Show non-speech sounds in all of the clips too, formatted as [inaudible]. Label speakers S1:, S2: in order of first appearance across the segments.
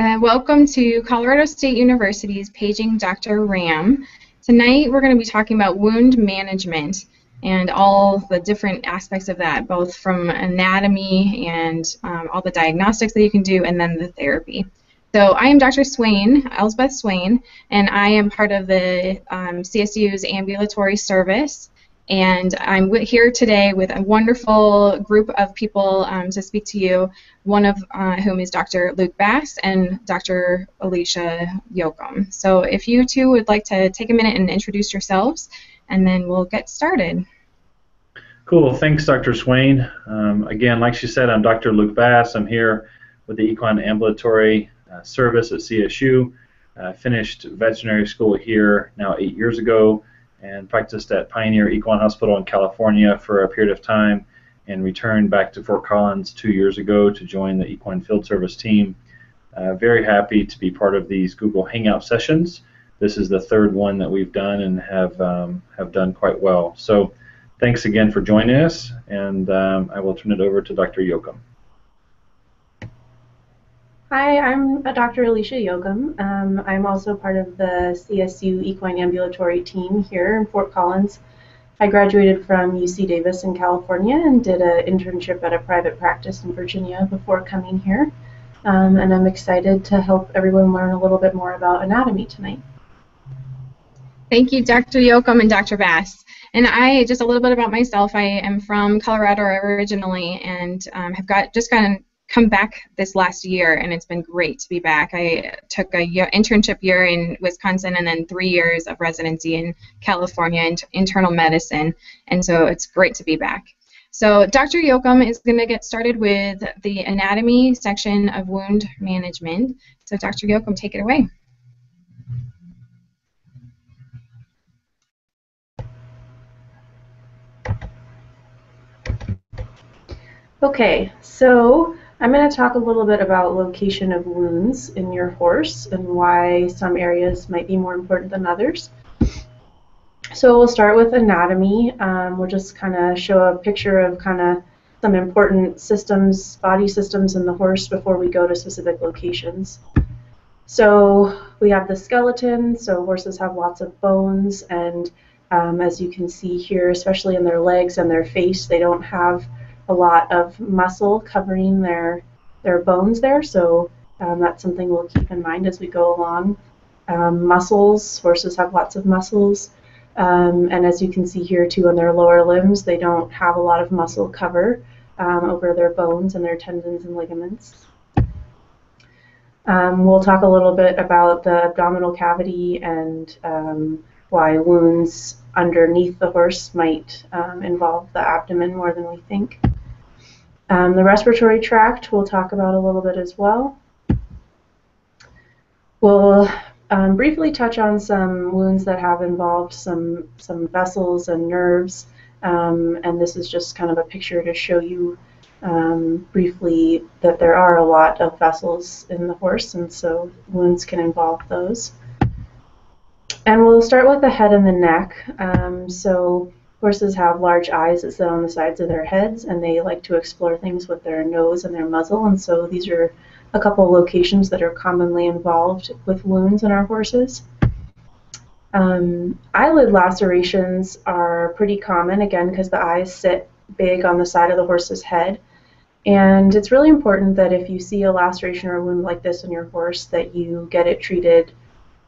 S1: Uh, welcome to Colorado State University's Paging Dr. Ram. Tonight we're going to be talking about wound management and all the different aspects of that, both from anatomy and um, all the diagnostics that you can do, and then the therapy. So I am Dr. Swain, Elsbeth Swain, and I am part of the um, CSU's ambulatory service. And I'm here today with a wonderful group of people um, to speak to you, one of uh, whom is Dr. Luke Bass and Dr. Alicia Yoakum. So if you two would like to take a minute and introduce yourselves, and then we'll get started.
S2: Cool. Thanks, Dr. Swain. Um, again, like she said, I'm Dr. Luke Bass. I'm here with the Equine Ambulatory uh, Service at CSU. Uh, finished veterinary school here now eight years ago and practiced at Pioneer Equine Hospital in California for a period of time and returned back to Fort Collins two years ago to join the Equine Field Service team. Uh, very happy to be part of these Google Hangout sessions. This is the third one that we've done and have um, have done quite well. So, thanks again for joining us, and um, I will turn it over to Dr. Yoakum.
S3: Hi, I'm Dr. Alicia Yoakum. Um, I'm also part of the CSU Equine Ambulatory team here in Fort Collins. I graduated from UC Davis in California and did an internship at a private practice in Virginia before coming here. Um, and I'm excited to help everyone learn a little bit more about anatomy tonight.
S1: Thank you, Dr. Yoakum and Dr. Bass. And I, just a little bit about myself, I am from Colorado originally and um, have got just gotten come back this last year, and it's been great to be back. I took a year, internship year in Wisconsin and then three years of residency in California in internal medicine, and so it's great to be back. So Dr. Yoakum is going to get started with the anatomy section of wound management. So Dr. Yoakum, take it away.
S3: Okay, so I'm going to talk a little bit about location of wounds in your horse and why some areas might be more important than others. So we'll start with anatomy. Um, we'll just kind of show a picture of kind of some important systems, body systems in the horse before we go to specific locations. So we have the skeleton, so horses have lots of bones, and um, as you can see here, especially in their legs and their face, they don't have a lot of muscle covering their their bones there, so um, that's something we'll keep in mind as we go along. Um, muscles, horses have lots of muscles, um, and as you can see here too on their lower limbs, they don't have a lot of muscle cover um, over their bones and their tendons and ligaments. Um, we'll talk a little bit about the abdominal cavity and um, why wounds underneath the horse might involve the abdomen more than we think. Um, the respiratory tract we'll talk about a little bit as well. We'll um, briefly touch on some wounds that have involved some, some vessels and nerves, um, and this is just kind of a picture to show you um, briefly that there are a lot of vessels in the horse, and so wounds can involve those. And we'll start with the head and the neck. Um, so Horses have large eyes that sit on the sides of their heads, and they like to explore things with their nose and their muzzle. And so these are a couple of locations that are commonly involved with wounds in our horses. Um, eyelid lacerations are pretty common, again, because the eyes sit big on the side of the horse's head. And it's really important that if you see a laceration or a wound like this in your horse, that you get it treated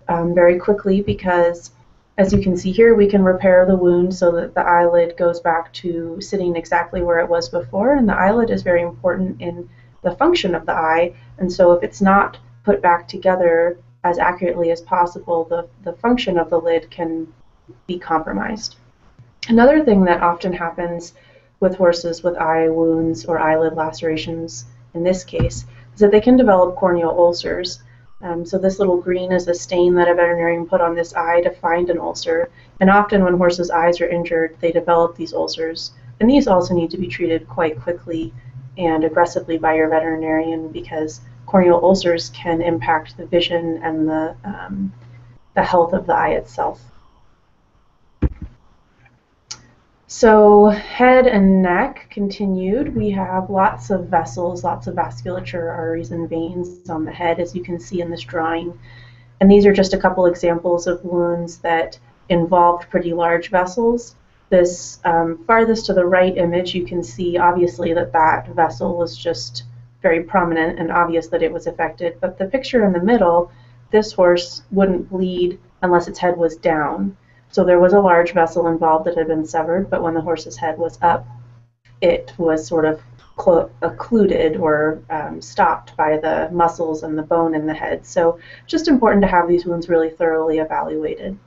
S3: um, very quickly because as you can see here, we can repair the wound so that the eyelid goes back to sitting exactly where it was before. And the eyelid is very important in the function of the eye. And so if it's not put back together as accurately as possible, the, the function of the lid can be compromised. Another thing that often happens with horses with eye wounds or eyelid lacerations in this case is that they can develop corneal ulcers. Um, so this little green is a stain that a veterinarian put on this eye to find an ulcer. And often when horses' eyes are injured, they develop these ulcers. And these also need to be treated quite quickly and aggressively by your veterinarian because corneal ulcers can impact the vision and the, um, the health of the eye itself. So head and neck continued. We have lots of vessels, lots of vasculature, arteries, and veins on the head, as you can see in this drawing. And these are just a couple examples of wounds that involved pretty large vessels. This um, farthest to the right image, you can see obviously that that vessel was just very prominent and obvious that it was affected. But the picture in the middle, this horse wouldn't bleed unless its head was down. So there was a large vessel involved that had been severed, but when the horse's head was up, it was sort of occluded or um, stopped by the muscles and the bone in the head. So just important to have these wounds really thoroughly evaluated.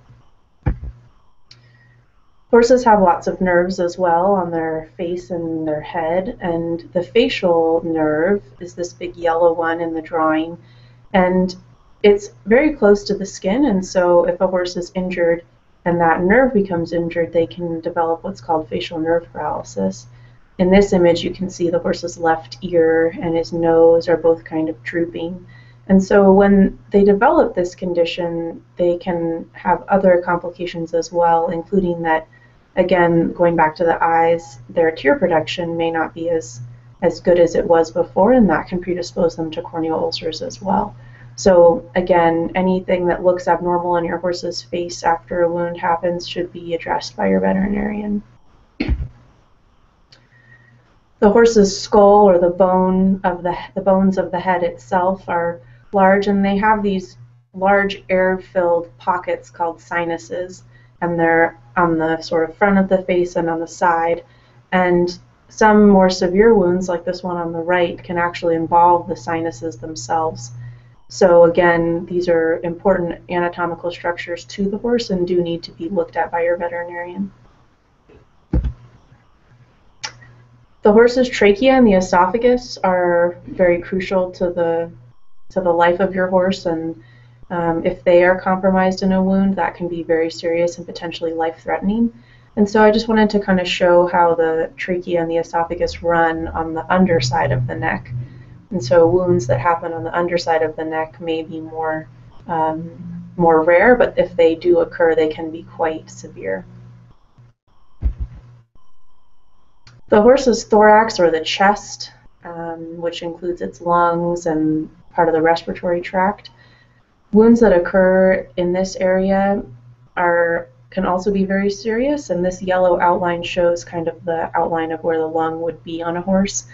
S3: Horses have lots of nerves as well on their face and their head, and the facial nerve is this big yellow one in the drawing, and it's very close to the skin, and so if a horse is injured and that nerve becomes injured, they can develop what's called facial nerve paralysis. In this image, you can see the horse's left ear and his nose are both kind of drooping. And so when they develop this condition, they can have other complications as well, including that, again, going back to the eyes, their tear production may not be as, as good as it was before, and that can predispose them to corneal ulcers as well. So again, anything that looks abnormal in your horse's face after a wound happens should be addressed by your veterinarian. The horse's skull or the bone of the, the bones of the head itself are large and they have these large air-filled pockets called sinuses and they're on the sort of front of the face and on the side and some more severe wounds like this one on the right can actually involve the sinuses themselves. So again, these are important anatomical structures to the horse and do need to be looked at by your veterinarian. The horse's trachea and the esophagus are very crucial to the to the life of your horse, and um, if they are compromised in a wound, that can be very serious and potentially life-threatening. And so I just wanted to kind of show how the trachea and the esophagus run on the underside of the neck. And so wounds that happen on the underside of the neck may be more um, more rare, but if they do occur, they can be quite severe. The horse's thorax or the chest, um, which includes its lungs and part of the respiratory tract, wounds that occur in this area are can also be very serious, and this yellow outline shows kind of the outline of where the lung would be on a horse.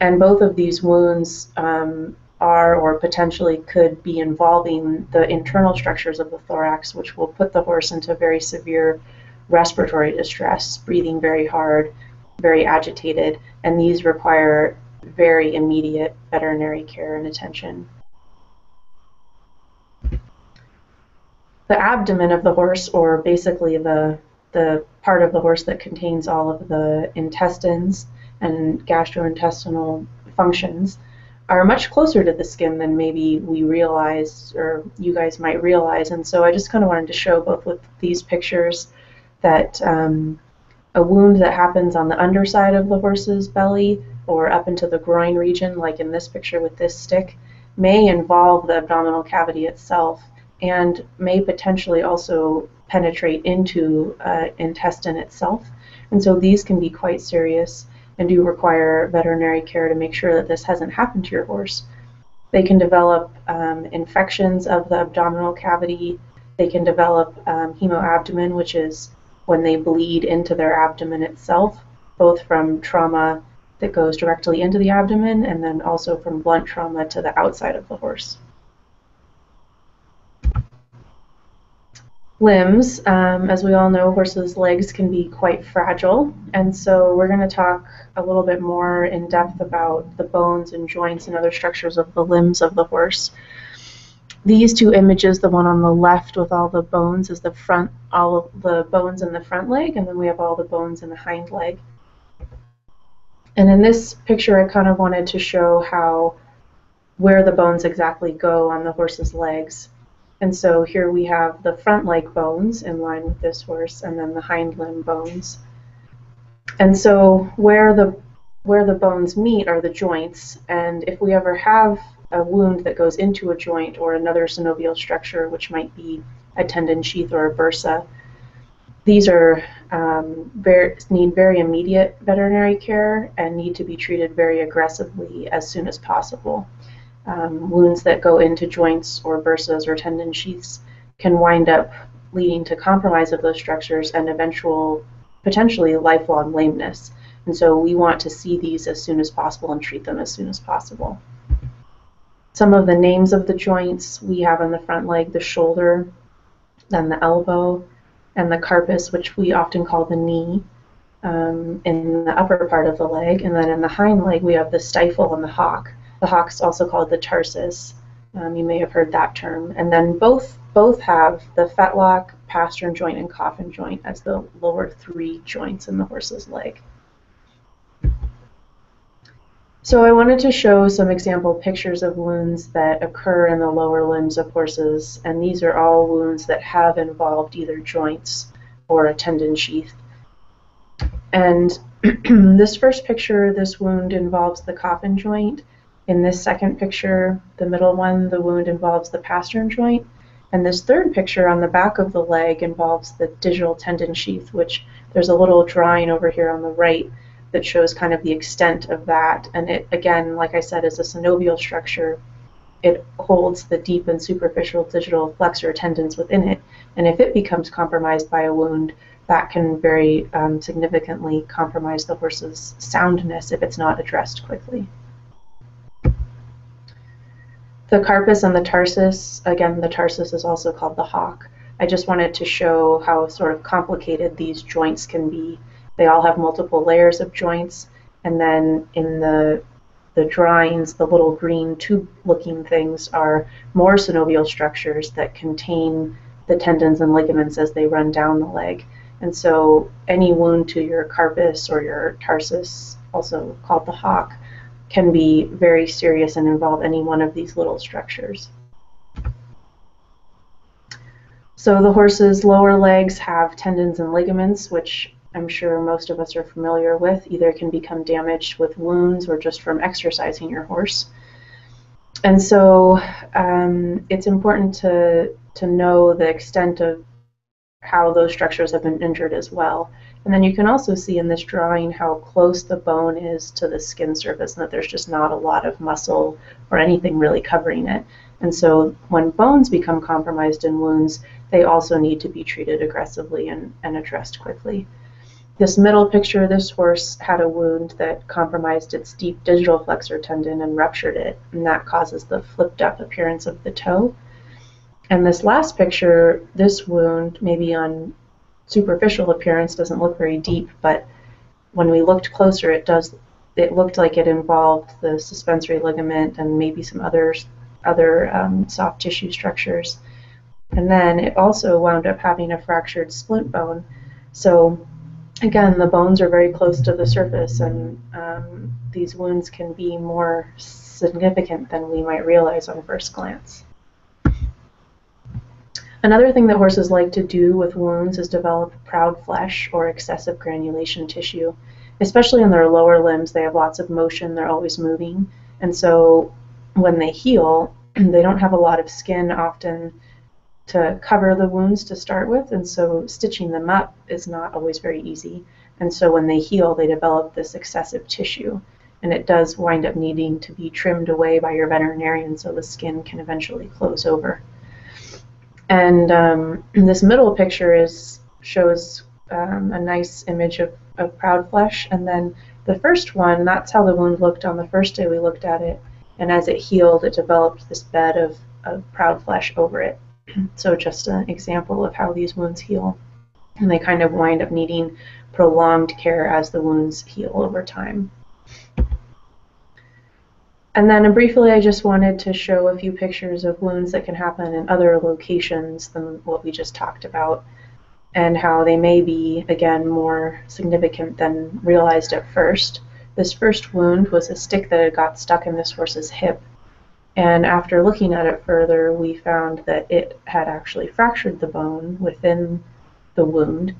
S3: And both of these wounds um, are or potentially could be involving the internal structures of the thorax, which will put the horse into very severe respiratory distress, breathing very hard, very agitated, and these require very immediate veterinary care and attention. The abdomen of the horse, or basically the, the part of the horse that contains all of the intestines and gastrointestinal functions, are much closer to the skin than maybe we realize or you guys might realize. And so I just kind of wanted to show both with these pictures that um, a wound that happens on the underside of the horse's belly or up into the groin region, like in this picture with this stick, may involve the abdominal cavity itself and may potentially also penetrate into uh, intestine itself. And so these can be quite serious and do require veterinary care to make sure that this hasn't happened to your horse. They can develop um, infections of the abdominal cavity. They can develop um, hemoabdomen, which is when they bleed into their abdomen itself, both from trauma that goes directly into the abdomen and then also from blunt trauma to the outside of the horse. Limbs, um, as we all know, horses' legs can be quite fragile, and so we're going to talk a little bit more in depth about the bones and joints and other structures of the limbs of the horse these two images, the one on the left with all the bones is the front, all of the bones in the front leg, and then we have all the bones in the hind leg. And in this picture, I kind of wanted to show how, where the bones exactly go on the horse's legs. And so here we have the front leg bones in line with this horse, and then the hind limb bones. And so where the where the bones meet are the joints, and if we ever have a wound that goes into a joint or another synovial structure, which might be a tendon sheath or a bursa. these are um, very, need very immediate veterinary care and need to be treated very aggressively as soon as possible. Um, wounds that go into joints or bursas or tendon sheaths can wind up leading to compromise of those structures and eventual, potentially lifelong lameness. And so we want to see these as soon as possible and treat them as soon as possible. Some of the names of the joints we have on the front leg, the shoulder, then the elbow, and the carpus, which we often call the knee, um, in the upper part of the leg. And then in the hind leg, we have the stifle and the hock. The hock's also called the tarsus. Um, you may have heard that term. And then both both have the fetlock, pastern joint, and coffin joint as the lower three joints in the horse's leg. So I wanted to show some example pictures of wounds that occur in the lower limbs of horses, and these are all wounds that have involved either joints or a tendon sheath. And [clears throat] this first picture, this wound involves the coffin joint. In this second picture, the middle one, the wound involves the pastern joint. And this third picture on the back of the leg involves the digital tendon sheath, which there's a little drawing over here on the right that shows kind of the extent of that. And it, again, like I said, is a synovial structure. It holds the deep and superficial digital flexor tendons within it. And if it becomes compromised by a wound, that can very um, significantly compromise the horse's soundness if it's not addressed quickly. The carpus and the tarsus, again, the tarsus is also called the hock. I just wanted to show how sort of complicated these joints can be they all have multiple layers of joints, and then in the the drawings, the little green tube-looking things are more synovial structures that contain the tendons and ligaments as they run down the leg. And so any wound to your carpus or your tarsus, also called the hock, can be very serious and involve any one of these little structures. So the horse's lower legs have tendons and ligaments, which I'm sure most of us are familiar with, either can become damaged with wounds or just from exercising your horse. And so um, it's important to, to know the extent of how those structures have been injured as well. And then you can also see in this drawing how close the bone is to the skin surface and that there's just not a lot of muscle or anything really covering it. And so when bones become compromised in wounds, they also need to be treated aggressively and, and addressed quickly. This middle picture, this horse had a wound that compromised its deep digital flexor tendon and ruptured it, and that causes the flipped up appearance of the toe. And this last picture, this wound, maybe on superficial appearance, doesn't look very deep, but when we looked closer, it does. It looked like it involved the suspensory ligament and maybe some other other um, soft tissue structures. And then it also wound up having a fractured splint bone. So again, the bones are very close to the surface, and um, these wounds can be more significant than we might realize on first glance. Another thing that horses like to do with wounds is develop proud flesh or excessive granulation tissue. Especially in their lower limbs, they have lots of motion, they're always moving, and so when they heal, [clears throat] they don't have a lot of skin often to cover the wounds to start with, and so stitching them up is not always very easy. And so when they heal, they develop this excessive tissue, and it does wind up needing to be trimmed away by your veterinarian so the skin can eventually close over. And um, [clears throat] this middle picture is shows um, a nice image of, of proud flesh, and then the first one, that's how the wound looked on the first day we looked at it. And as it healed, it developed this bed of, of proud flesh over it. [clears throat] So just an example of how these wounds heal. And they kind of wind up needing prolonged care as the wounds heal over time. And then briefly, I just wanted to show a few pictures of wounds that can happen in other locations than what we just talked about, and how they may be, again, more significant than realized at first. This first wound was a stick that had got stuck in this horse's hip, and after looking at it further, we found that it had actually fractured the bone within the wound.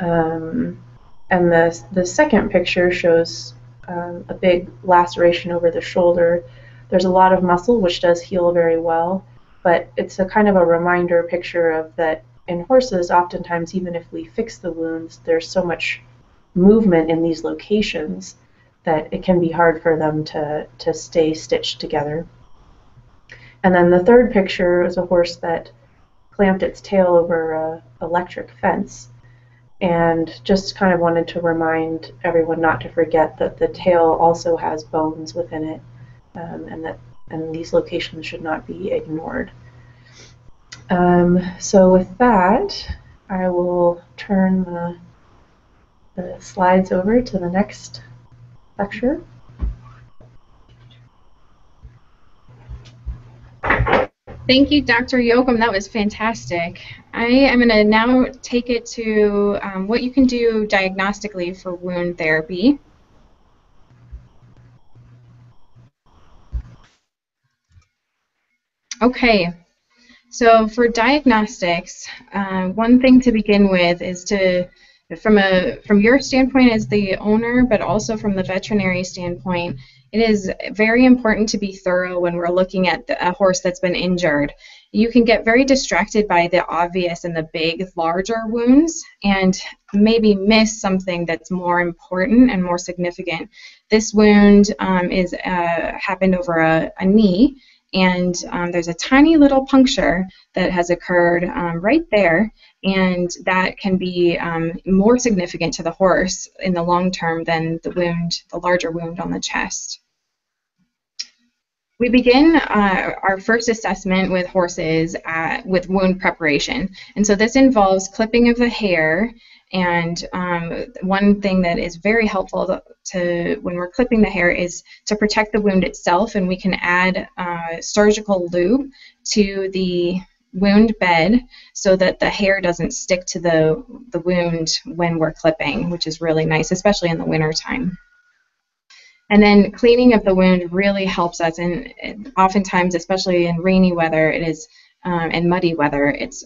S3: Um, and the, the second picture shows um, a big laceration over the shoulder. There's a lot of muscle, which does heal very well, but it's a kind of a reminder picture of that in horses, oftentimes, even if we fix the wounds, there's so much movement in these locations that it can be hard for them to, to stay stitched together. And then the third picture is a horse that clamped its tail over a electric fence. And just kind of wanted to remind everyone not to forget that the tail also has bones within it, um, and that and these locations should not be ignored. Um, so with that, I will turn the, the slides over to the next lecture.
S1: Thank you, Dr. Yoakum. That was fantastic. I am going to now take it to um, what you can do diagnostically for wound therapy. Okay, so for diagnostics, uh, one thing to begin with is to, from a from your standpoint as the owner, but also from the veterinary standpoint, it is very important to be thorough when we're looking at a horse that's been injured. You can get very distracted by the obvious and the big, larger wounds and maybe miss something that's more important and more significant. This wound um, is uh, happened over a, a knee and um, there's a tiny little puncture that has occurred um, right there, and that can be um, more significant to the horse in the long term than the wound, the larger wound on the chest. We begin uh, our first assessment with horses at, with wound preparation, and so this involves clipping of the hair and um, one thing that is very helpful to, when we're clipping the hair is to protect the wound itself, and we can add uh, surgical lube to the wound bed so that the hair doesn't stick to the, the wound when we're clipping, which is really nice, especially in the winter time. And then cleaning of the wound really helps us, and oftentimes, especially in rainy weather, it is um, and muddy weather, it's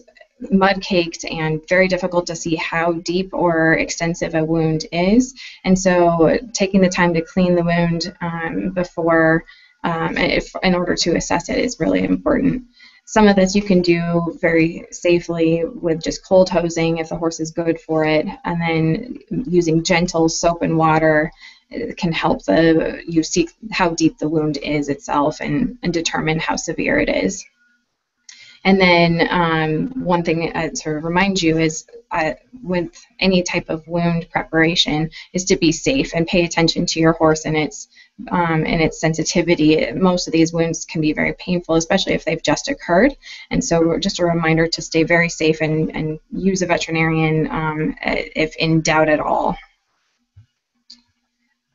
S1: mud caked and very difficult to see how deep or extensive a wound is. And so taking the time to clean the wound um, before, um, if, in order to assess it is really important. Some of this you can do very safely with just cold hosing if the horse is good for it, and then using gentle soap and water can help the you see how deep the wound is itself and, and determine how severe it is. And then um, one thing I'd sort of remind you is uh, with any type of wound preparation is to be safe and pay attention to your horse and its um, and its sensitivity. Most of these wounds can be very painful, especially if they've just occurred. And so just a reminder to stay very safe and, and use a veterinarian um, if in doubt at all.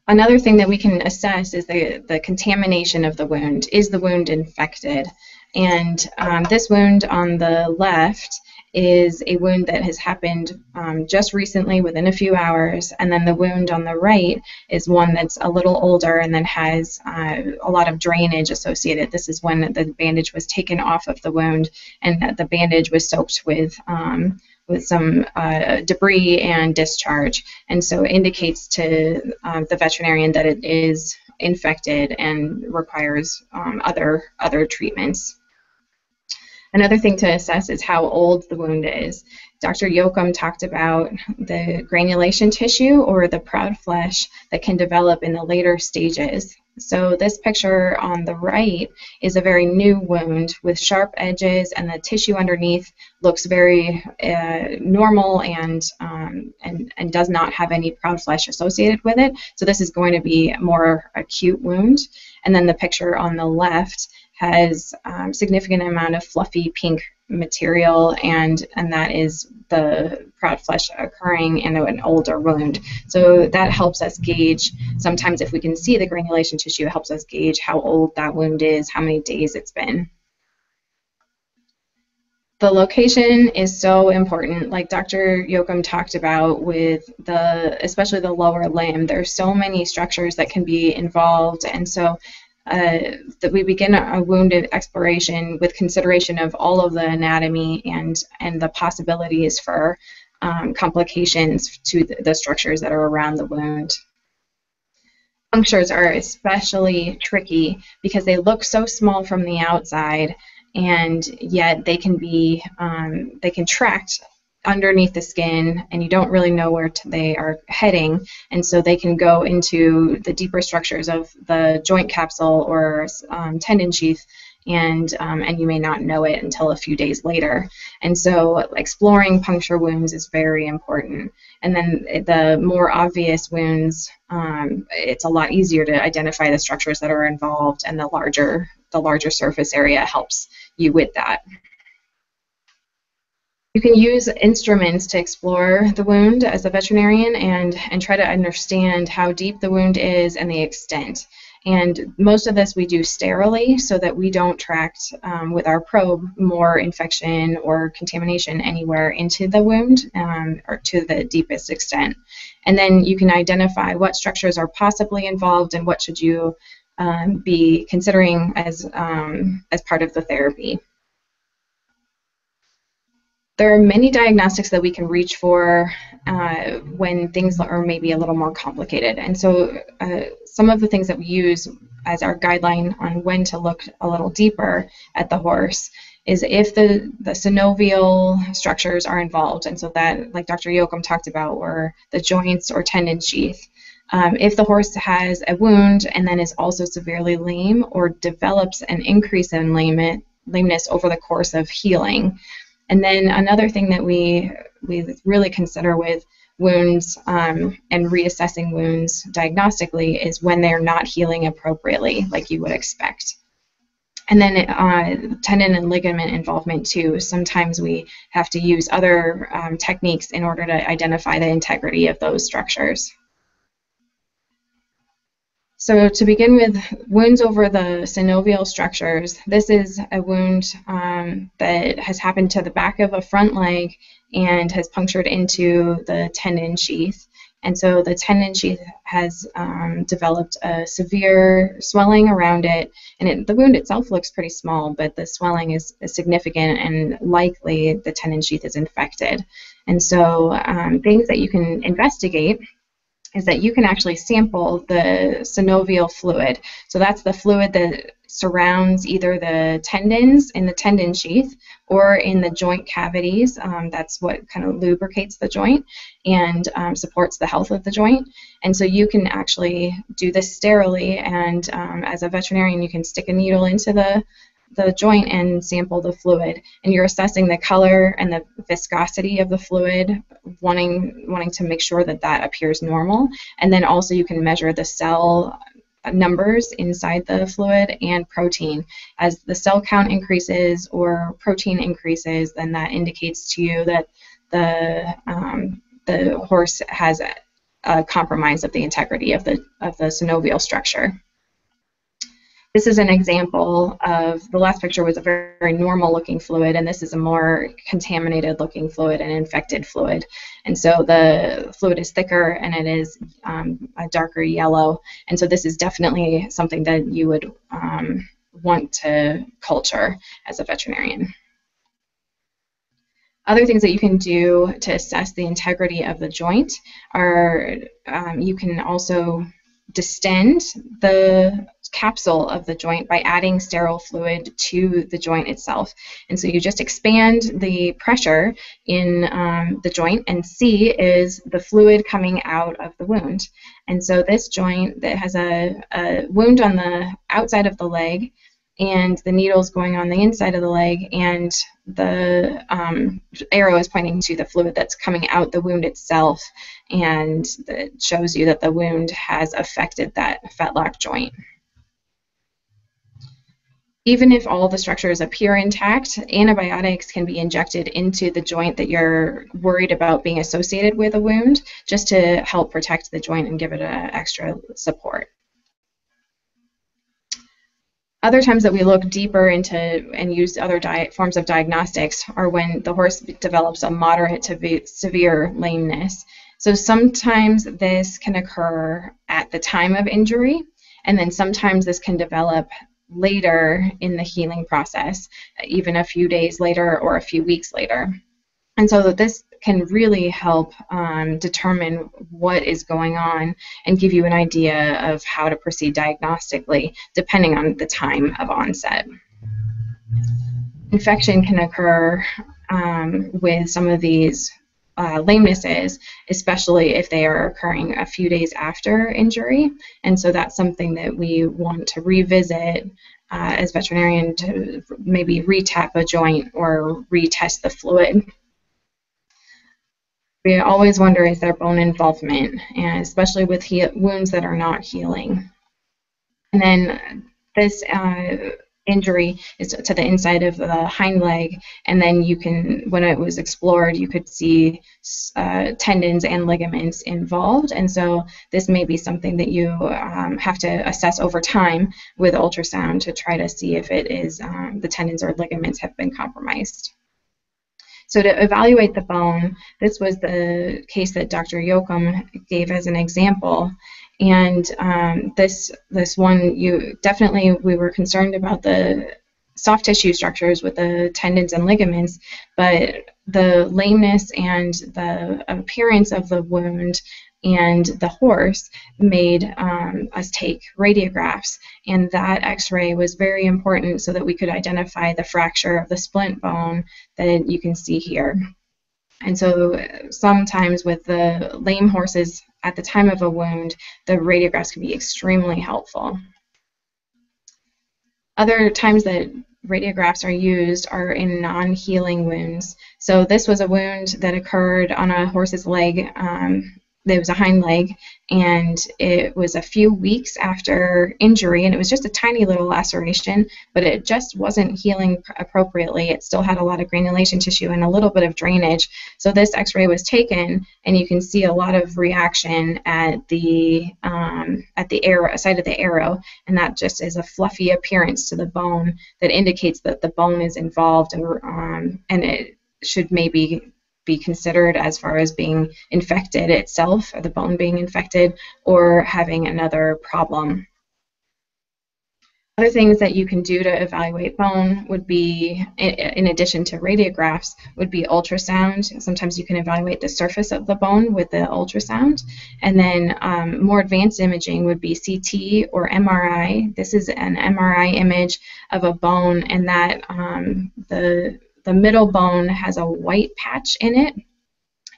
S1: Another thing that we can assess is the, the contamination of the wound. Is the wound infected? And um, this wound on the left is a wound that has happened um, just recently within a few hours, and then the wound on the right is one that's a little older and then has uh, a lot of drainage associated. This is when the bandage was taken off of the wound and the bandage was soaked with um, with some uh, debris and discharge, and so it indicates to uh, the veterinarian that it is infected and requires um, other other treatments. Another thing to assess is how old the wound is. Dr. Yoakum talked about the granulation tissue or the proud flesh that can develop in the later stages. So this picture on the right is a very new wound with sharp edges and the tissue underneath looks very uh, normal and, um, and, and does not have any proud flesh associated with it. So this is going to be more acute wound. And then the picture on the left has um, significant amount of fluffy pink material and and that is the proud flesh occurring in an older wound. So that helps us gauge sometimes if we can see the granulation tissue it helps us gauge how old that wound is how many days it's been. The location is so important. Like dr yoakum talked about with the especially the lower limb there's so many structures that can be involved. And so uh, that we begin a wounded exploration with consideration of all of the anatomy and and the possibilities for um, complications to the, the structures that are around the wound. Punctures are especially tricky because they look so small from the outside and yet they can be um, they can tract underneath the skin and you don't really know where they are heading and so they can go into the deeper structures of the joint capsule or um, tendon sheath and um, and you may not know it until a few days later. And so exploring puncture wounds is very important. And then the more obvious wounds, um, it's a lot easier to identify the structures that are involved, and the larger the larger surface area helps you with that. You can use instruments to explore the wound as a veterinarian and, and try to understand how deep the wound is and the extent. And most of this we do sterilely so that we don't tract um, with our probe more infection or contamination anywhere into the wound um, or to the deepest extent. And then you can identify what structures are possibly involved and what should you um, be considering as, um, as part of the therapy. There are many diagnostics that we can reach for uh, when things are maybe a little more complicated. And so uh, some of the things that we use as our guideline on when to look a little deeper at the horse is if the, the synovial structures are involved, and so that, like Dr. Yoakum talked about, or the joints or tendon sheath. Um, if the horse has a wound and then is also severely lame or develops an increase in lame, lameness over the course of healing, and then another thing that we we really consider with wounds um, and reassessing wounds diagnostically is when they're not healing appropriately, like you would expect. And then uh, tendon and ligament involvement too. Sometimes we have to use other um, techniques in order to identify the integrity of those structures. So to begin with, wounds over the synovial structures. This is a wound um, that has happened to the back of a front leg and has punctured into the tendon sheath. And so the tendon sheath has um, developed a severe swelling around it, and it, the wound itself looks pretty small, but the swelling is, is significant and likely the tendon sheath is infected. And so um, things that you can investigate is that you can actually sample the synovial fluid. So that's the fluid that surrounds either the tendons in the tendon sheath or in the joint cavities. Um, that's what kind of lubricates the joint and um, supports the health of the joint. And so you can actually do this sterilely, and um, as a veterinarian, you can stick a needle into the the joint and sample the fluid. And you're assessing the color and the viscosity of the fluid wanting wanting to make sure that that appears normal. And then also you can measure the cell numbers inside the fluid and protein. As the cell count increases or protein increases then that indicates to you that the um, the horse has a, a compromise of the integrity of the of the synovial structure this is an example of the last picture was a very, very, normal looking fluid, and this is a more contaminated looking fluid, and infected fluid. And so the fluid is thicker and it is um, a darker yellow. And so this is definitely something that you would um, want to culture as a veterinarian. Other things that you can do to assess the integrity of the joint are um, you can also distend the capsule of the joint by adding sterile fluid to the joint itself. And so you just expand the pressure in um, the joint and see is the fluid coming out of the wound. And so this joint that has a, a wound on the outside of the leg and the needle's going on the inside of the leg and the um, arrow is pointing to the fluid that's coming out the wound itself and it shows you that the wound has affected that fetlock joint. Even if all the structures appear intact, antibiotics can be injected into the joint that you're worried about being associated with a wound just to help protect the joint and give it a extra support. Other times that we look deeper into and use other forms of diagnostics are when the horse develops a moderate to severe lameness. So sometimes this can occur at the time of injury, and then sometimes this can develop later in the healing process, even a few days later or a few weeks later. And so this can really help um, determine what is going on and give you an idea of how to proceed diagnostically depending on the time of onset. infection can occur um, with some of these uh, lamenesses, especially if they are occurring a few days after injury. And so that's something that we want to revisit uh, as veterinarian to maybe retap a joint or retest the fluid. We always wonder is there bone involvement, and especially with wounds that are not healing. And then this uh, injury is to the inside of the hind leg, and then you can, when it was explored, you could see uh, tendons and ligaments involved, and so this may be something that you um, have to assess over time with ultrasound to try to see if it is um, the tendons or ligaments have been compromised. So to evaluate the bone, this was the case that Dr. Yoakum gave as an example. And um, this this one, you definitely we were concerned about the soft tissue structures with the tendons and ligaments, but the lameness and the appearance of the wound and the horse made um, us take radiographs, and that X-ray was very important so that we could identify the fracture of the splint bone that you can see here. And so sometimes with the lame horses at the time of a wound, the radiographs can be extremely helpful. Other times that radiographs are used are in non-healing wounds. So this was a wound that occurred on a horse's leg um, there was a hind leg, and it was a few weeks after injury, and it was just a tiny little laceration, but it just wasn't healing appropriately. It still had a lot of granulation tissue and a little bit of drainage. So this X-ray was taken, and you can see a lot of reaction at the um, at the arrow side of the arrow, and that just is a fluffy appearance to the bone that indicates that the bone is involved, um, and it should maybe be considered as far as being infected itself, or the bone being infected, or having another problem. Other things that you can do to evaluate bone would be, in addition to radiographs, would be ultrasound. Sometimes you can evaluate the surface of the bone with the ultrasound. And then um, more advanced imaging would be CT or MRI. This is an MRI image of a bone, and that um, the the middle bone has a white patch in it,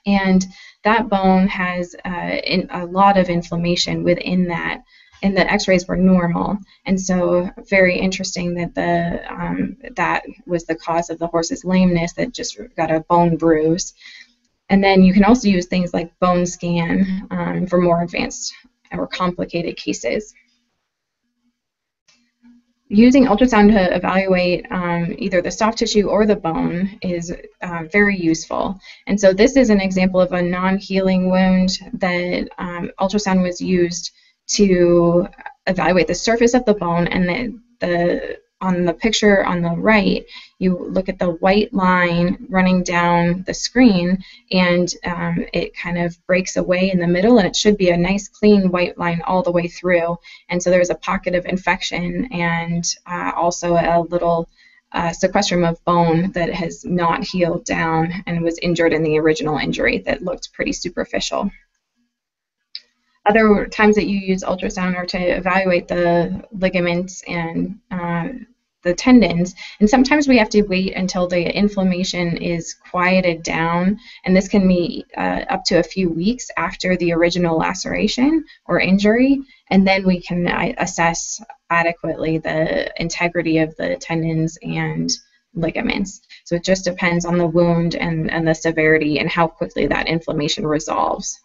S1: and that bone has uh, in, a lot of inflammation within that. And the X-rays were normal, and so very interesting that the um, that was the cause of the horse's lameness that just got a bone bruise. And then you can also use things like bone scan um, for more advanced or complicated cases using ultrasound to evaluate um, either the soft tissue or the bone is uh, very useful. And so this is an example of a non-healing wound that um, ultrasound was used to evaluate the surface of the bone and the, the on the picture on the right, you look at the white line running down the screen, and um, it kind of breaks away in the middle, and it should be a nice clean white line all the way through. And so there's a pocket of infection and uh, also a little uh, sequestrum of bone that has not healed down and was injured in the original injury that looked pretty superficial. Other times that you use ultrasound are to evaluate the ligaments and uh, the tendons. And sometimes we have to wait until the inflammation is quieted down, and this can be uh, up to a few weeks after the original laceration or injury, and then we can uh, assess adequately the integrity of the tendons and ligaments. So it just depends on the wound and, and the severity and how quickly that inflammation resolves.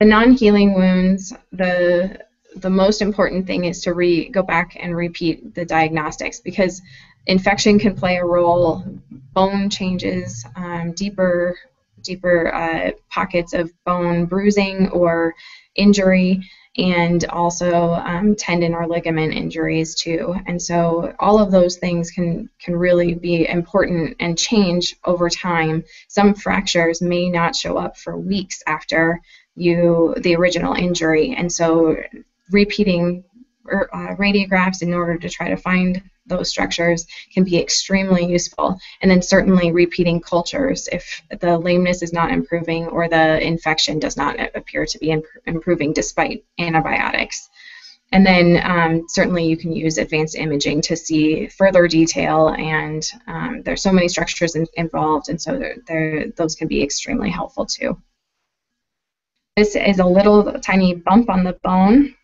S1: The non-healing wounds, the the most important thing is to re go back and repeat the diagnostics because infection can play a role, bone changes, um, deeper deeper uh, pockets of bone bruising or injury, and also um, tendon or ligament injuries too. And so all of those things can can really be important and change over time. Some fractures may not show up for weeks after you the original injury, and so repeating uh, radiographs in order to try to find those structures can be extremely useful. And then certainly repeating cultures if the lameness is not improving or the infection does not appear to be imp improving despite antibiotics. And then um, certainly you can use advanced imaging to see further detail, and um, there's so many structures in, involved, and so they're, they're, those can be extremely helpful too. This is a little tiny bump on the bone.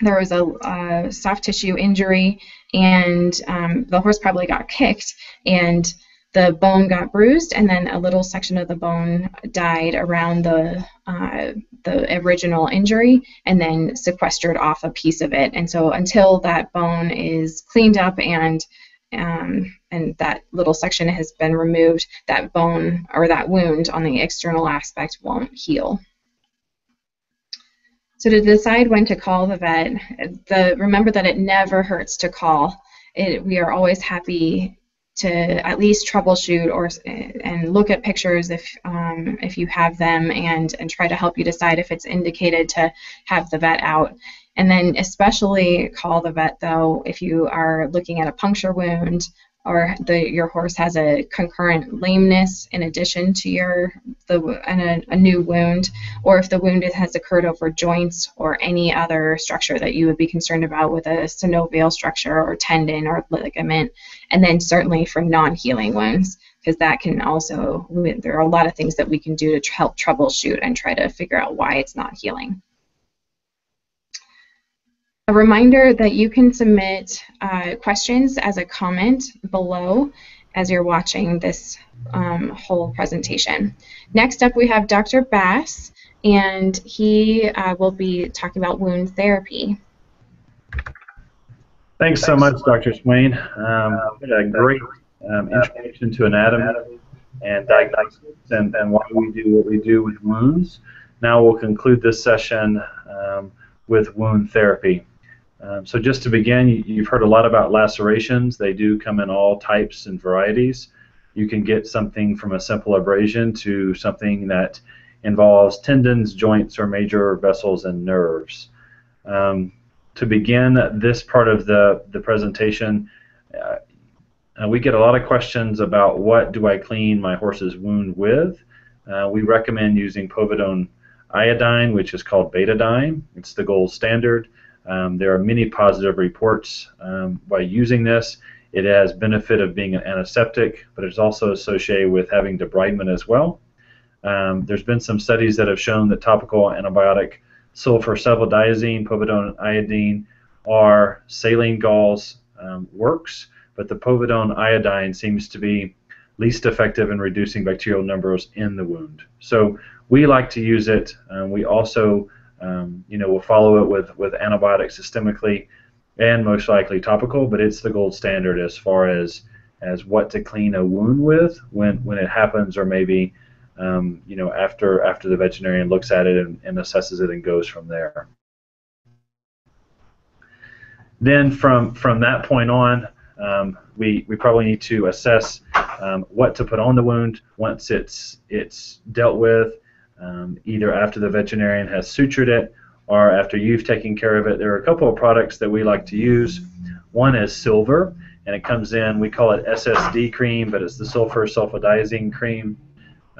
S1: There was a, soft tissue injury, and um, the horse probably got kicked, and the bone got bruised, and then a little section of the bone died around the uh, the original injury, and then sequestered off a piece of it. And so until that bone is cleaned up and um, and that little section has been removed, that bone or that wound on the external aspect won't heal. So to decide when to call the vet, the remember that it never hurts to call. It, we are always happy to at least troubleshoot or and look at pictures if um, if you have them and and try to help you decide if it's indicated to have the vet out and then especially call the vet though if you are looking at a puncture wound or the, your horse has a concurrent lameness in addition to your the and a, a, new wound, or if the wound has occurred over joints or any other structure that you would be concerned about with a synovial structure or tendon or ligament, and then certainly for non-healing wounds because that can also there are a lot of things that we can do to help troubleshoot and try to figure out why it's not healing. A reminder that you can submit uh, questions as a comment below as you're watching this um, whole presentation. Next up we have Dr. Bass and he uh, will be talking about wound therapy.
S2: Thanks so much, Dr. Swain. Um, a great um, introduction to anatomy and diagnosis and, and why we do what we do with wounds. Now we'll conclude this session um, with wound therapy. Um, so just to begin, you, have heard a lot about lacerations. They do come in all types and varieties. You can get something from a simple abrasion to something that involves tendons, joints, or major vessels and nerves. Um, to begin this part of the, the presentation, uh, uh, we get a lot of questions about what do I clean my horse's wound with. Uh, we recommend using povidone iodine, which is called betadine. It's the gold standard. Um, there are many positive reports um, by using this. It has benefit of being an antiseptic, but it's also associated with having debridement as well. Um, there's been some studies that have shown that topical antibiotic silver sulfadiazine, povidone iodine, are saline galls um, works, but the povidone iodine seems to be least effective in reducing bacterial numbers in the wound. So we like to use it. Um, we also um, you know, we'll follow it with, with antibiotics systemically and most likely topical, but it's the gold standard as far as as what to clean a wound with when, when it happens or maybe um, you know after after the veterinarian looks at it and, and assesses it and goes from there. Then from from that point on, um, we we probably need to assess um, what to put on the wound once it's it's dealt with um, either after the veterinarian has sutured it or after you've taken care of it. There are a couple of products that we like to use. One is silver, and it comes in, we call it SSD cream, but it's the silver sulfadiazine cream.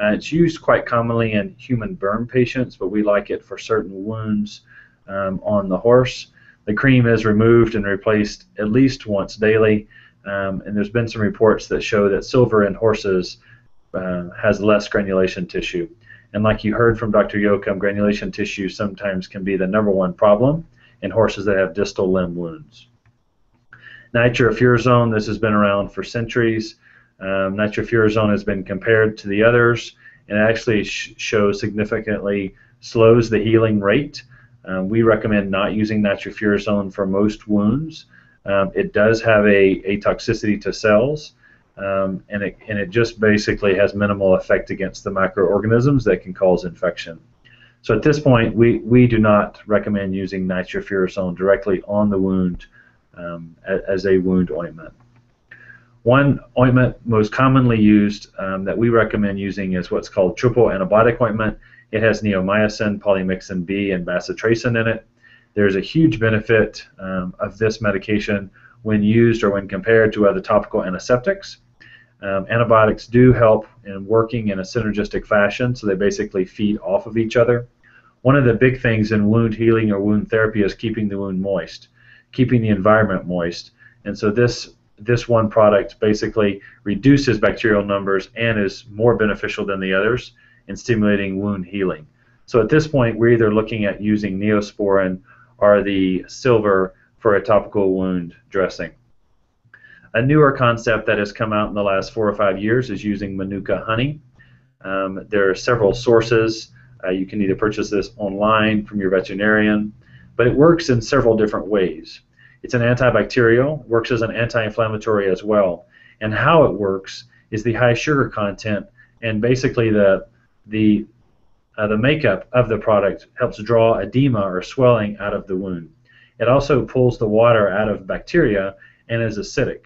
S2: Uh, it's used quite commonly in human burn patients, but we like it for certain wounds um, on the horse. The cream is removed and replaced at least once daily, um, and there's been some reports that show that silver in horses uh, has less granulation tissue. And like you heard from Dr. Yoakum, granulation tissue sometimes can be the number one problem in horses that have distal limb wounds. Nitrofurazone, this has been around for centuries. Um, nitrofurazone has been compared to the others and actually sh shows significantly slows the healing rate. Um, we recommend not using nitrofurazone for most wounds. Um, it does have a, a toxicity to cells, um, and it and it just basically has minimal effect against the microorganisms that can cause infection. So at this point, we, we do not recommend using nitrofurazone directly on the wound um, as, as, a wound ointment. One ointment most commonly used um, that we recommend using is what's called triple antibiotic ointment. It has neomycin, polymyxin B, and bacitracin in it. There's a huge benefit um, of this medication when used or when compared to other topical antiseptics. Um, antibiotics do help in working in a synergistic fashion, so they basically feed off of each other. one of the big things in wound healing or wound therapy is keeping the wound moist, keeping the environment moist. And so this this one product basically reduces bacterial numbers and is more beneficial than the others in stimulating wound healing. So at this point, we're either looking at using Neosporin or the silver for a topical wound dressing. A newer concept that has come out in the last four or five years is using Manuka honey. Um, there are several sources. Uh, you can either purchase this online from your veterinarian, but it works in several different ways. It's an antibacterial, works as an anti-inflammatory as well. And how it works is the high sugar content and basically the the uh, the makeup of the product helps draw edema or swelling out of the wound. It also pulls the water out of bacteria and is acidic.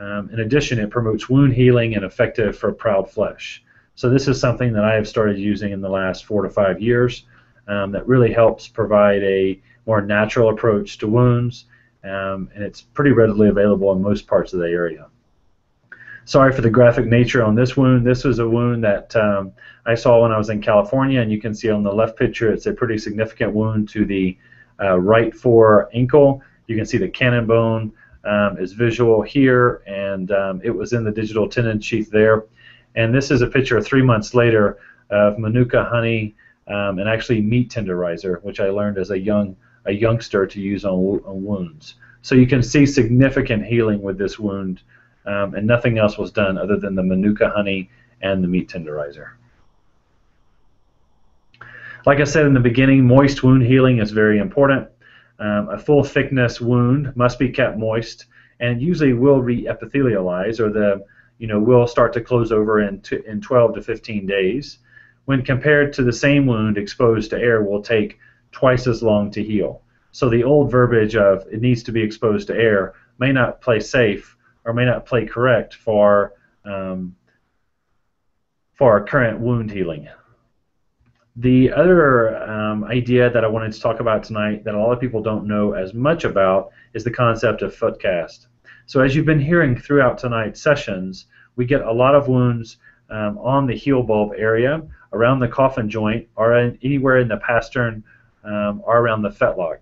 S2: Um, in addition, it promotes wound healing and effective for proud flesh. So this is something that I have started using in the last four to five years um, that really helps provide a more natural approach to wounds, um, and it's pretty readily available in most parts of the area. Sorry for the graphic nature on this wound. This was a wound that um, I saw when I was in California, and you can see on the left picture it's a pretty significant wound to the uh, right fore ankle. You can see the cannon bone um, is visual here, and um, it was in the digital tendon sheath there. And this is a picture three months later of Manuka honey um, and actually meat tenderizer, which I learned as a young a youngster to use on, on wounds. So you can see significant healing with this wound, um, and nothing else was done other than the Manuka honey and the meat tenderizer. Like I said in the beginning, moist wound healing is very important. Um, a full thickness wound must be kept moist and usually will re-epithelialize or the you know will start to close over in, in 12 to 15 days. When compared to the same wound exposed to air will take twice as long to heal. So the old verbiage of it needs to be exposed to air may not play safe or may not play correct for um, for our current wound healing. The other um, idea that I wanted to talk about tonight that a lot of people don't know as much about is the concept of foot cast. So as you've been hearing throughout tonight's sessions, we get a lot of wounds um, on the heel bulb area, around the coffin joint, or in, anywhere in the pastern, um, or around the fetlock.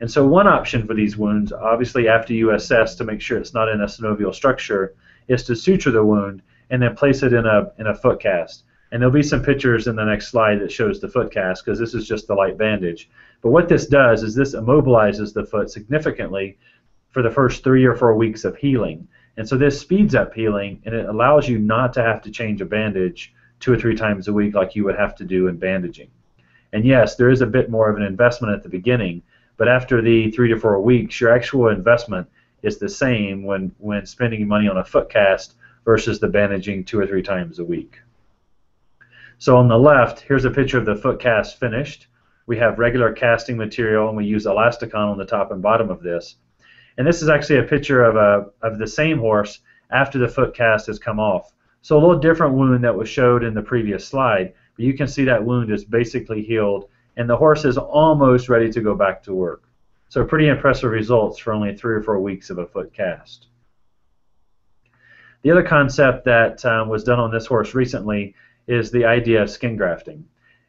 S2: And so one option for these wounds, obviously after you assess to make sure it's not in a synovial structure, is to suture the wound and then place it in a in a foot cast. And there'll be some pictures in the next slide that shows the foot cast because this is just the light bandage. But what this does is this immobilizes the foot significantly for the first three or four weeks of healing. And so this speeds up healing and it allows you not to have to change a bandage two or three times a week like you would have to do in bandaging. And yes, there is a bit more of an investment at the beginning, but after the three to four weeks, your actual investment is the same when, when spending money on a foot cast versus the bandaging two or three times a week. So on the left, here's a picture of the foot cast finished. We have regular casting material, and we use Elastikon on the top and bottom of this. And this is actually a picture of a of the same horse after the foot cast has come off. So a little different wound that was showed in the previous slide, but you can see that wound is basically healed, and the horse is almost ready to go back to work. So pretty impressive results for only three or four weeks of a foot cast. The other concept that um, was done on this horse recently is the idea of skin grafting.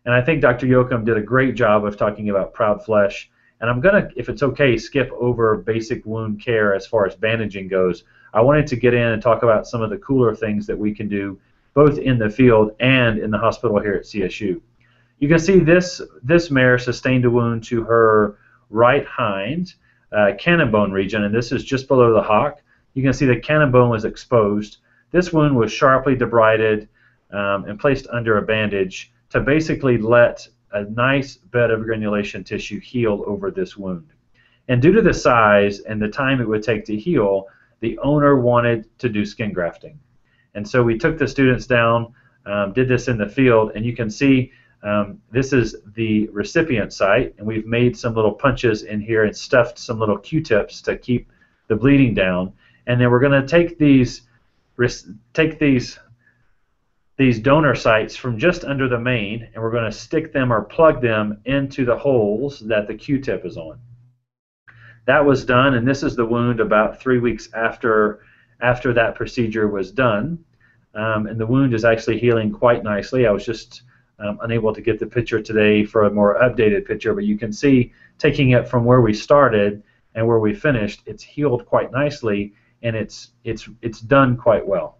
S2: And I think Dr. Yoakum did a great job of talking about proud flesh. And I'm going to, if it's okay, skip over basic wound care as far as bandaging goes. I wanted to get in and talk about some of the cooler things that we can do both in the field and in the hospital here at CSU. You can see this, this mare sustained a wound to her right hind uh, cannon bone region, and this is just below the hock. You can see the cannon bone was exposed. This wound was sharply debrided um, and placed under a bandage to basically let a nice bed of granulation tissue heal over this wound. And due to the size and the time it would take to heal, the owner wanted to do skin grafting. And so we took the students down, um, did this in the field, and you can see um, this is the recipient site, and we've made some little punches in here and stuffed some little Q-tips to keep the bleeding down. And then we're going to take these take these these donor sites from just under the mane and we're going to stick them or plug them into the holes that the Q-tip is on. That was done and this is the wound about three weeks after after that procedure was done um, and the wound is actually healing quite nicely. I was just um, unable to get the picture today for a more updated picture, but you can see taking it from where we started and where we finished, it's healed quite nicely and it's it's it's done quite well.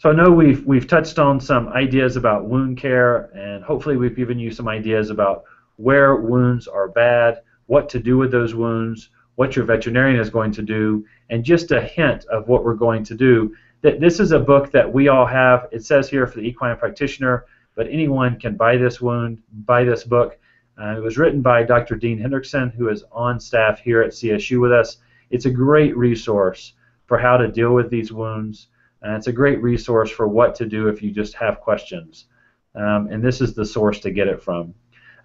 S2: So I know we've we've touched on some ideas about wound care and hopefully we've given you some ideas about where wounds are bad, what to do with those wounds, what your veterinarian is going to do, and just a hint of what we're going to do. That this is a book that we all have. It says here for the equine practitioner, but anyone can buy this wound, buy this book. Uh, it was written by Dr. Dean Hendrickson, who is on staff here at CSU with us. It's a great resource for how to deal with these wounds, and it's a great resource for what to do if you just have questions. Um, and this is the source to get it from.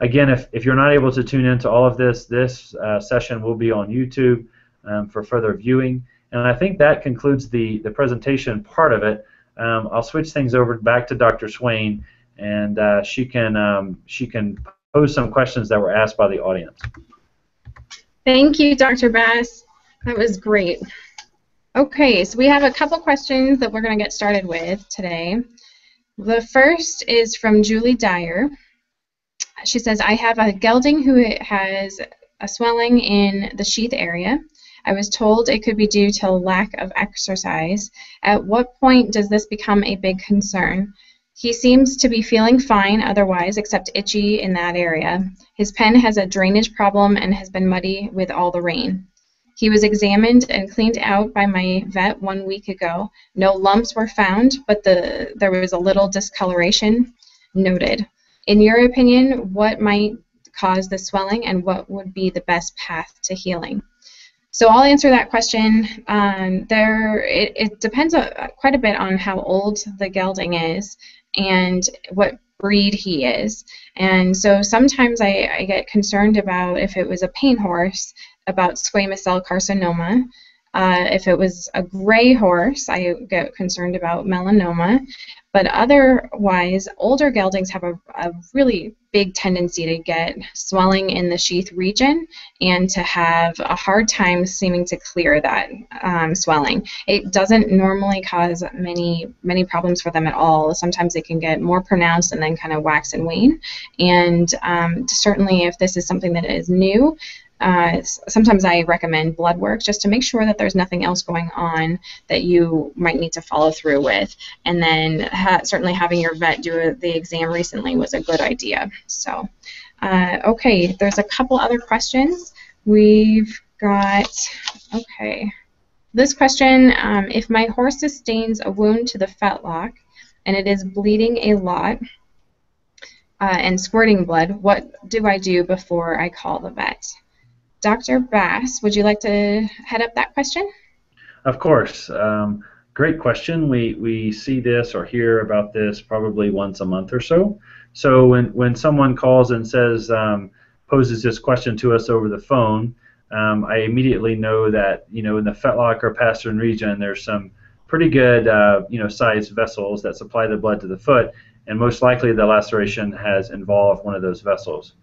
S2: Again, if, if you're not able to tune into all of this, this uh, session will be on YouTube um, for further viewing. And I think that concludes the, the presentation part of it. Um, I'll switch things over back to Dr. Swain, and uh, she can um, she can pose some questions that were asked by the audience.
S1: Thank you, Dr. Bass. That was great. Okay, so we have a couple questions that we're going to get started with today. The first is from Julie Dyer. She says, I have a gelding who has a swelling in the sheath area. I was told it could be due to lack of exercise. At what point does this become a big concern? He seems to be feeling fine otherwise, except itchy in that area. His pen has a drainage problem and has been muddy with all the rain. He was examined and cleaned out by my vet one week ago. No lumps were found, but the, there was a little discoloration noted. In your opinion, what might cause the swelling and what would be the best path to healing? So I'll answer that question. Um, there, it, it depends a, quite a bit on how old the gelding is and what breed he is. And so sometimes I, I get concerned about if it was a paint horse, about squamous cell carcinoma. Uh, if it was a gray horse, I get concerned about melanoma. But otherwise, older geldings have a, a, really big tendency to get swelling in the sheath region and to have a hard time seeming to clear that um, swelling. It doesn't normally cause many many problems for them at all. Sometimes it can get more pronounced and then kind of wax and wane. And um, certainly, if this is something that is new, uh, sometimes I recommend blood work just to make sure that there's nothing else going on that you might need to follow through with. And then ha certainly having your vet do a, the exam recently was a good idea. So, uh, okay, there's a couple other questions. We've got, okay, this question, um, if my horse sustains a wound to the fetlock and it is bleeding a lot, uh, and squirting blood, what do I do before I call the vet? Dr. Bass, would you like to head up that question?
S2: Of course. Um, great question. We, we see this or hear about this probably once a month or so. So when, when someone calls and says, um, poses this question to us over the phone, um, I immediately know that, you know, in the fetlock or pastern region, there's some pretty good, uh, you know, sized vessels that supply the blood to the foot, and most likely the laceration has involved one of those vessels.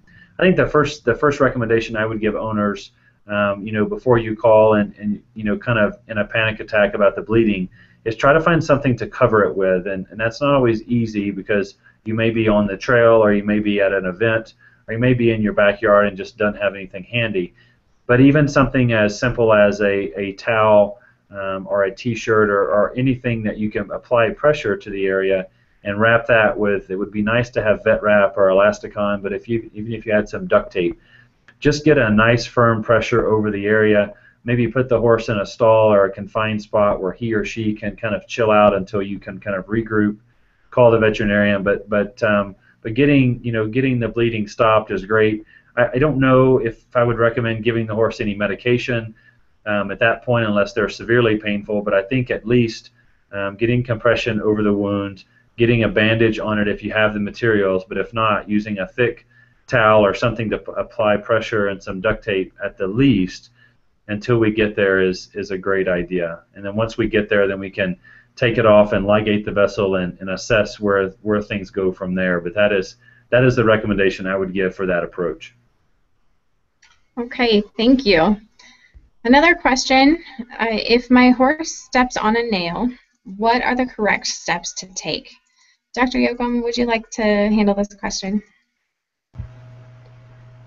S2: I think the first the first recommendation I would give owners, um, you know, before you call and, and you know, kind of in a panic attack about the bleeding, is try to find something to cover it with, and, and that's not always easy because you may be on the trail or you may be at an event or you may be in your backyard and just don't have anything handy. But even something as simple as a, a towel um, or a t-shirt or, or anything that you can apply pressure to the area and wrap that with. It would be nice to have vet wrap or Elastikon, but if you even if you had some duct tape, just get a nice firm pressure over the area. Maybe put the horse in a stall or a confined spot where he or she can kind of chill out until you can kind of regroup. Call the veterinarian, but but um, but getting you know getting the bleeding stopped is great. I, I don't know if I would recommend giving the horse any medication um, at that point unless they're severely painful. But I think at least um, getting compression over the wound getting a bandage on it if you have the materials, but if not, using a thick towel or something to p- apply pressure and some duct tape at the least until we get there is is a great idea. And then once we get there, then we can take it off and ligate the vessel and, and assess where where things go from there. But that is that is the recommendation I would give for that approach.
S1: Okay, thank you. Another question: uh, If my horse steps on a nail, what are the correct steps to take? Dr. Yoakum, would you like to handle this question?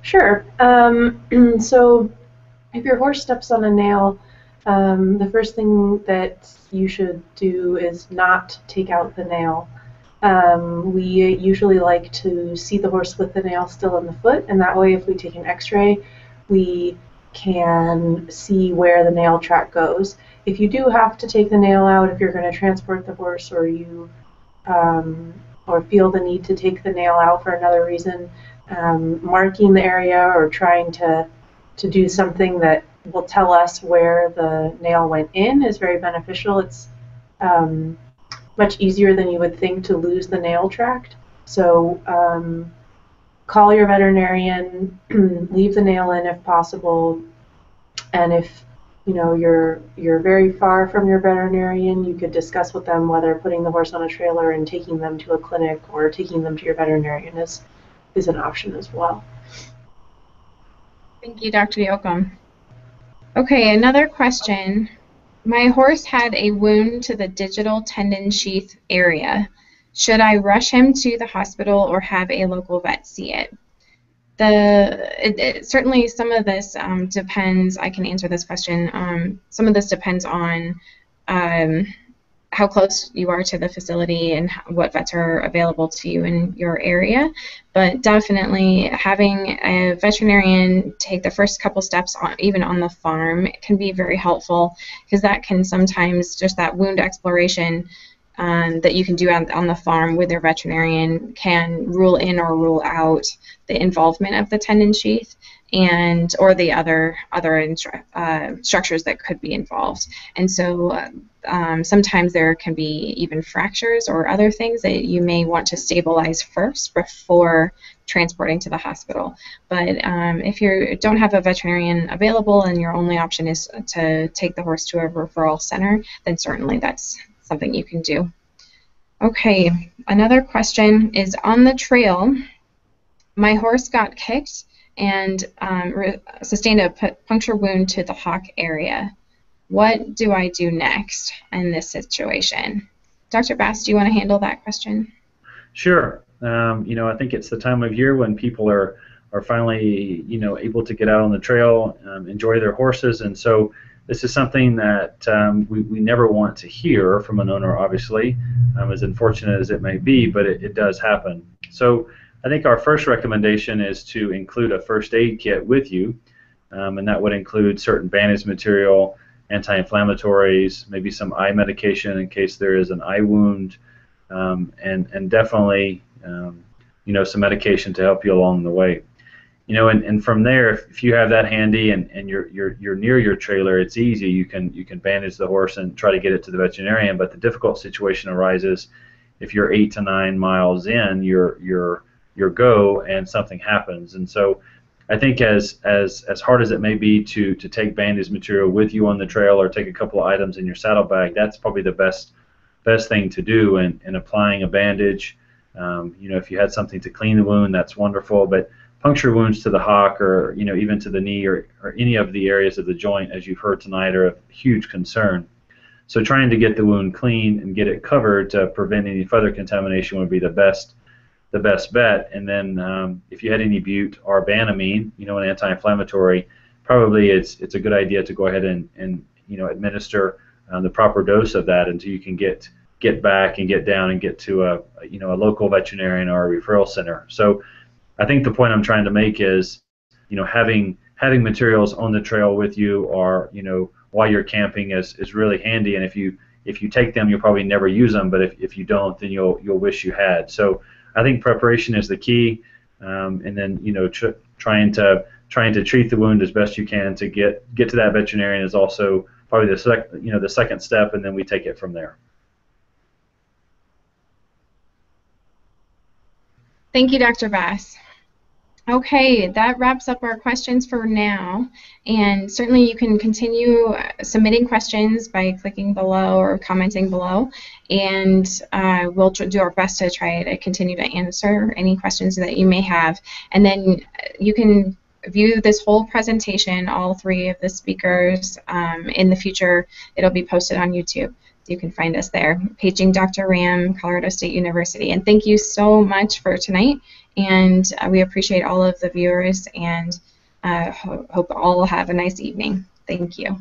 S3: Sure. Um, [clears throat] so if your horse steps on a nail, um, the first thing that you should do is not take out the nail. Um, we usually like to see the horse with the nail still in the foot, and that way, if we take an x-ray, we can see where the nail track goes. If you do have to take the nail out, if you're going to transport the horse or you um, or feel the need to take the nail out for another reason, um, marking the area or trying to to do something that will tell us where the nail went in is very beneficial. It's um, much easier than you would think to lose the nail tract. So um, call your veterinarian, [clears throat] leave the nail in if possible, and if you know you're you're very far from your veterinarian, you could discuss with them whether putting the horse on a trailer and taking them to a clinic or taking them to your veterinarian is is an option as well.
S1: Thank you, Dr. Yoakum. Okay, another question. My horse had a wound to the digital tendon sheath area. Should I rush him to the hospital or have a local vet see it? The it, it, certainly some of this um, depends. I can answer this question. Um, some of this depends on um, how close you are to the facility and what vets are available to you in your area. But definitely having a veterinarian take the first couple steps, on, even on the farm, can be very helpful because that can sometimes just that wound exploration um, that you can do on, on, the farm with your veterinarian can rule in or rule out the involvement of the tendon sheath and or the other other uh, structures that could be involved. And so um, sometimes there can be even fractures or other things that you may want to stabilize first before transporting to the hospital. But um, if you don't have a veterinarian available and your only option is to take the horse to a referral center, then certainly that's something you can do. Okay, another question is on the trail. My horse got kicked and um, sustained a puncture wound to the hock area. What do I do next in this situation? Dr. Bass, do you want to handle that question?
S2: Sure. Um, you know, I think it's the time of year when people are are finally, you know, able to get out on the trail, um, enjoy their horses, and so this is something that um, we, we never want to hear from an owner, obviously, um, as unfortunate as it may be, but it, it does happen. So I think our first recommendation is to include a first aid kit with you, um, and that would include certain bandage material, anti-inflammatories, maybe some eye medication in case there is an eye wound, um, and and definitely um, you know some medication to help you along the way. You know, and, and from there, if, if you have that handy and, and you're, you're you're near your trailer, it's easy. You can you can bandage the horse and try to get it to the veterinarian. But the difficult situation arises if you're eight to nine miles in, you're you're your go and something happens. And so I think as as as hard as it may be to to take bandage material with you on the trail or take a couple of items in your saddlebag, that's probably the best best thing to do in, in applying a bandage. Um, you know, if you had something to clean the wound, that's wonderful. But puncture wounds to the hock or you know even to the knee or, or any of the areas of the joint, as you've heard tonight, are a huge concern. So trying to get the wound clean and get it covered to prevent any further contamination would be the best the best bet. And then um, if you had any bute or banamine, you know, an anti-inflammatory, probably it's it's a good idea to go ahead and, and you know administer uh, the proper dose of that until you can get get back and get down and get to a you know a local veterinarian or a referral center. So I think the point I'm trying to make is you know having having materials on the trail with you or you know while you're camping is, is really handy and if you if you take them you'll probably never use them but if, if you don't then you'll you'll wish you had so I think preparation is the key, um, and then you know tr- trying to trying to treat the wound as best you can to get get to that veterinarian is also probably the sec- you know the second step, and then we take it from there.
S1: Thank you, Dr. Bass. Okay, that wraps up our questions for now. And certainly you can continue uh, submitting questions by clicking below or commenting below. And uh, we'll do our best to try to continue to answer any questions that you may have. And then uh, you can view this whole presentation, all three of the speakers, um, in the future. It'll be posted on YouTube. you can find us there. Paging Dr. Ram, Colorado State University. And thank you so much for tonight. And uh, we appreciate all of the viewers and uh, ho hope all have a nice evening. Thank you.